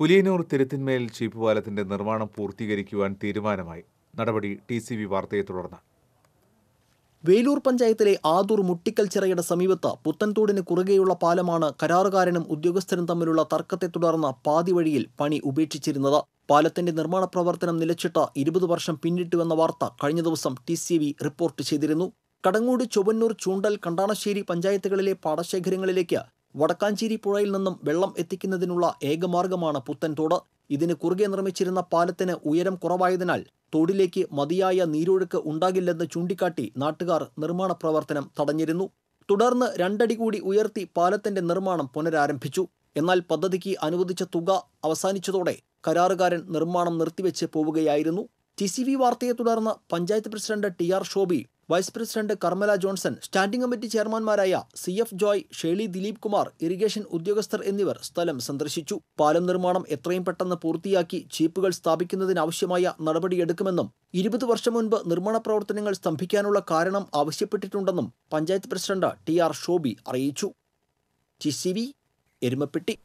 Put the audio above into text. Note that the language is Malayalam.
പുലിയന്നൂർ തിരുത്തിന്മേൽ ചീപ്പ് പാലത്തിന്റെ നിർമ്മാണം പൂർത്തീകരിക്കുവാൻ തീരുമാനമായി. നടപടി ടി സി വി വാർത്തയെ തുടർന്ന്. വേലൂർ പഞ്ചായത്തിലെ ആദൂർ മുട്ടിക്കൽ ചിറയുടെ സമീപത്ത് പുത്തൻതോടിന് കുറുകെയുള്ള പാലമാണ് കരാറുകാരനും ഉദ്യോഗസ്ഥരും തമ്മിലുള്ള തർക്കത്തെ തുടർന്ന് പാതിവഴിയിൽ പണി ഉപേക്ഷിച്ചിരുന്നത്. പാലത്തിന്റെ നിർമ്മാണ പ്രവർത്തനം നിലച്ചിട്ട് ഇരുപത് വർഷം പിന്നിട്ടുവെന്ന വാർത്ത കഴിഞ്ഞ ദിവസം ടി റിപ്പോർട്ട് ചെയ്തിരുന്നു. കടങ്ങൂട് ചൊവ്വന്നൂർ ചൂണ്ടൽ കണ്ടാണശ്ശേരി പഞ്ചായത്തുകളിലെ പാടശേഖരങ്ങളിലേക്ക് വടക്കാഞ്ചേരി പുഴയിൽ നിന്നും വെള്ളം എത്തിക്കുന്നതിനുള്ള ഏകമാർഗമാണ് പുത്തൻതോട്. ഇതിന് കുറുകെ നിർമ്മിച്ചിരുന്ന പാലത്തിന് ഉയരം കുറവായതിനാൽ തോടിലേക്ക് മതിയായ നീരൊഴുക്ക് ഉണ്ടാകില്ലെന്ന് ചൂണ്ടിക്കാട്ടി നാട്ടുകാർ നിർമ്മാണ പ്രവർത്തനം തടഞ്ഞിരുന്നു. തുടർന്ന് രണ്ടടി കൂടി ഉയർത്തി പാലത്തിന്റെ നിർമ്മാണം പുനരാരംഭിച്ചു. എന്നാൽ പദ്ധതിക്ക് അനുവദിച്ച തുക അവസാനിച്ചതോടെ കരാറുകാരൻ നിർമ്മാണം നിർത്തിവെച്ച് പോവുകയായിരുന്നു. ടി സി വി വാർത്തയെ തുടർന്ന് panchayat president T R Shobi vice president Karmala Johnson standing committee ചെയർമാൻമാരായ C F Joy Shelly Dileep Kumar irrigation ഉദ്യോഗസ്ഥർ എന്നിവർ സ്ഥലം സന്ദർശിച്ചു. പാലം നിർമ്മാണം എത്രയും പെട്ടെന്ന് പൂർത്തിയാക്കി ചീപ്പുകൾ സ്ഥാപിക്കുന്നതിനാവശ്യമായ നടപടിയെടുക്കുമെന്നും ഇരുപത് വർഷം മുൻപ് നിർമ്മാണ പ്രവർത്തനങ്ങൾ സ്തംഭിക്കാനുള്ള കാരണം ആവശ്യപ്പെട്ടിട്ടുണ്ടെന്നും panchayat president T R Shobi അറിയിച്ചു. ടി എരുമപ്പെട്ടി.